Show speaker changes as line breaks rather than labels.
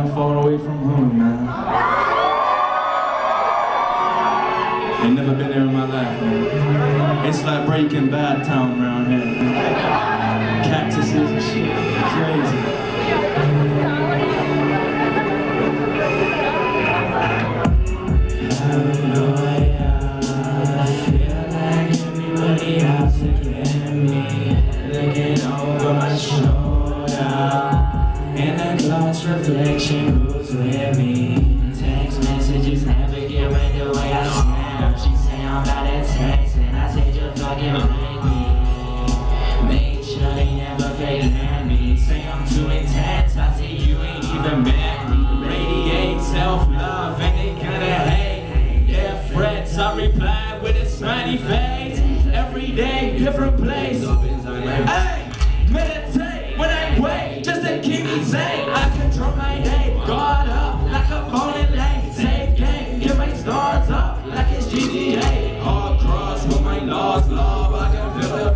I'm far away from home, man. Ain't never been there in my life, man. It's like Breaking Bad town around here. Reflection with me Text messages never get read the way I snap She say I'm about to text and I say just fucking bring me Make sure they never fake hand me. Say I'm too intense, I say you ain't even met me. Radiate self-love and they kinda hate. Yeah, threats, I reply with a smiley face. Every day, different place GTA Hard cross with my lost love. I can feel the